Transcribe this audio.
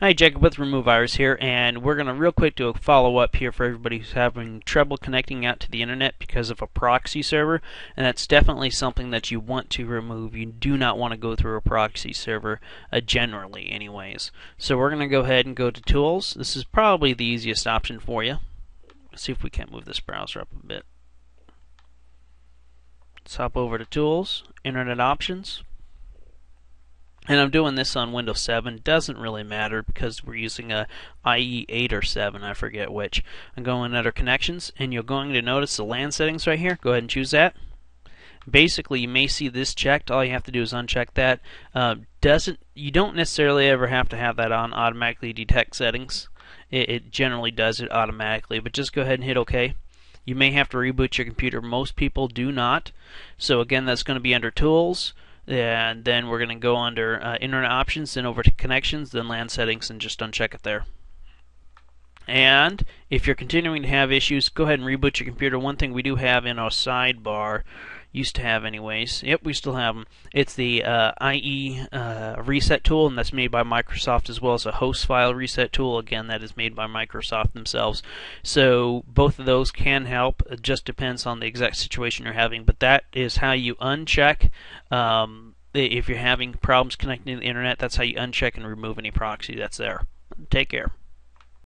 Hi, Jacob with Remove Virus here, and we're going to real quick do a follow up here for everybody who's having trouble connecting out to the internet because of a proxy server, and that's definitely something that you want to remove. You do not want to go through a proxy server, uh, generally, anyways. So we're going to go ahead and go to Tools. This is probably the easiest option for you. Let's see if we can't move this browser up a bit. Let's hop over to Tools, Internet Options. And I'm doing this on Windows 7. Doesn't really matter because we're using a IE 8 or 7, I forget which. I'm going under Connections, and you're going to notice the LAN settings right here. Go ahead and choose that. Basically, you may see this checked. All you have to do is uncheck that. Uh, doesn't you don't necessarily ever have to have that on automatically detect settings. It, it generally does it automatically, but just go ahead and hit OK. You may have to reboot your computer. Most people do not. So again, that's going to be under Tools and then we're going to go under uh, internet options then over to connections then LAN settings and just uncheck it there. And if you're continuing to have issues go ahead and reboot your computer. One thing we do have in our sidebar used to have anyways. Yep, we still have them. It's the uh, IE uh, reset tool, and that's made by Microsoft as well as a host file reset tool. Again, that is made by Microsoft themselves. So both of those can help. It just depends on the exact situation you're having. But that is how you uncheck. Um, if you're having problems connecting to the internet, that's how you uncheck and remove any proxy that's there. Take care.